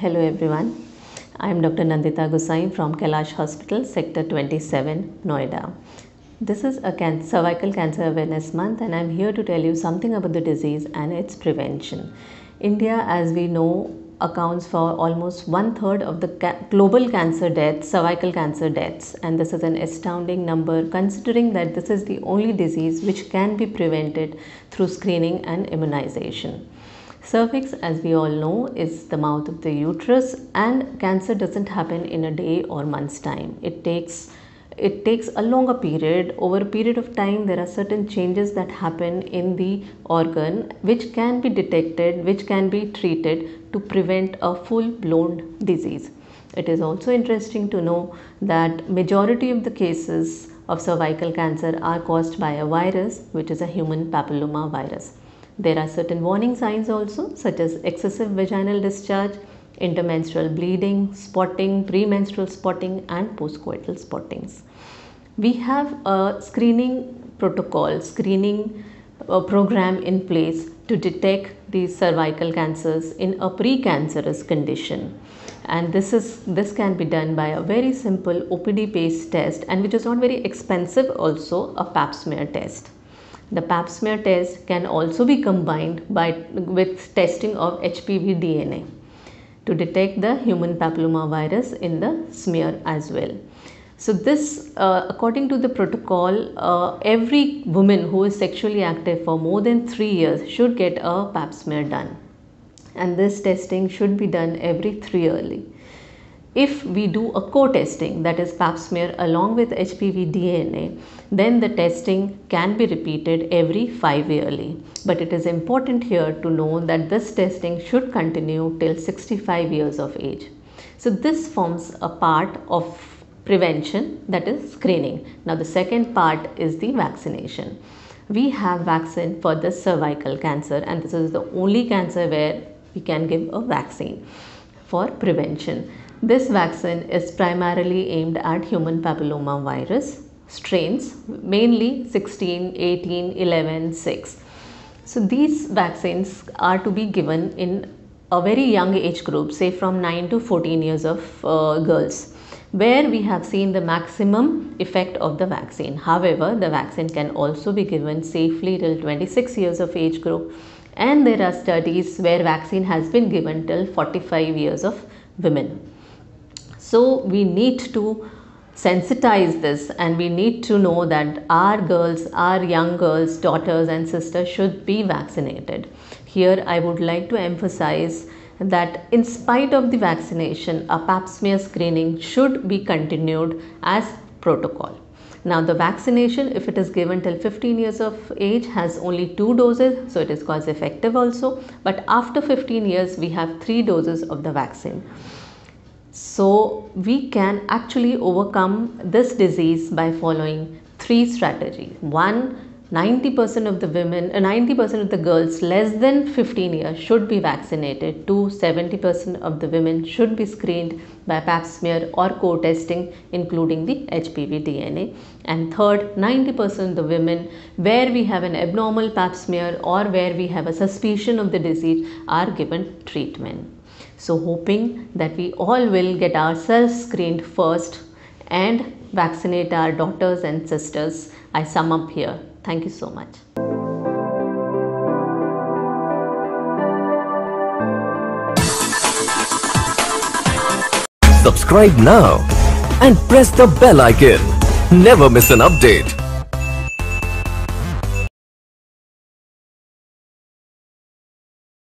Hello everyone. I am Dr. Nandita Gusain from Kailash Hospital, Sector 27, Noida. This is a can- cervical cancer awareness month and I am here to tell you something about the disease and its prevention. India, as we know, accounts for almost one third of the ca- global cancer deaths, cervical cancer deaths, and this is an astounding number considering that this is the only disease which can be prevented through screening and immunization. Cervix, as we all know, is the mouth of the uterus, and cancer doesn't happen in a day or month's time. It takes it takes a longer period. Over a period of time, there are certain changes that happen in the organ which can be detected, which can be treated to prevent a full-blown disease. It is also interesting to know that majority of the cases of cervical cancer are caused by a virus, which is a human papilloma virus. There are certain warning signs also, such as excessive vaginal discharge, intermenstrual bleeding, spotting, premenstrual spotting, and postcoital spottings. We have a screening protocol, screening uh, program in place to detect these cervical cancers in a precancerous condition and this is this can be done by a very simple OPD based test and which is not very expensive also a pap smear test the pap smear test can also be combined by with testing of HPV DNA to detect the human papilloma virus in the smear as well. So this, uh, according to the protocol, uh, every woman who is sexually active for more than three years should get a pap smear done. And this testing should be done every three yearly. If we do a co-testing, that is pap smear along with HPV DNA, then the testing can be repeated every five yearly. But it is important here to know that this testing should continue till 65 years of age. So this forms a part of prevention that is screening. Now the second part is the vaccination. We have vaccine for the cervical cancer and this is the only cancer where we can give a vaccine for prevention. This vaccine is primarily aimed at human papilloma virus strains, mainly 16, 18, 11, 6. So these vaccines are to be given in a very young age group, say from 9 to 14 years of uh, girls, where we have seen the maximum effect of the vaccine. However, the vaccine can also be given safely till 26 years of age group and there are studies where vaccine has been given till 45 years of women. So we need to sensitize this and we need to know that our girls, our young girls, daughters and sisters should be vaccinated. Here I would like to emphasize that in spite of the vaccination, a pap smear screening should be continued as protocol. Now the vaccination if it is given till 15 years of age has only two doses so it is cost effective also but after 15 years we have three doses of the vaccine. So we can actually overcome this disease by following three strategies. One, 90% of the women, 90% uh, of the girls less than 15 years should be vaccinated. Two, 70% of the women should be screened by pap smear or co-testing including the HPV DNA. And third, 90% of the women where we have an abnormal pap smear or where we have a suspicion of the disease are given treatment. So hoping that we all will get ourselves screened first and vaccinate our daughters and sisters. I sum up here. Thank you so much. Subscribe now and press the bell icon. Never miss an update.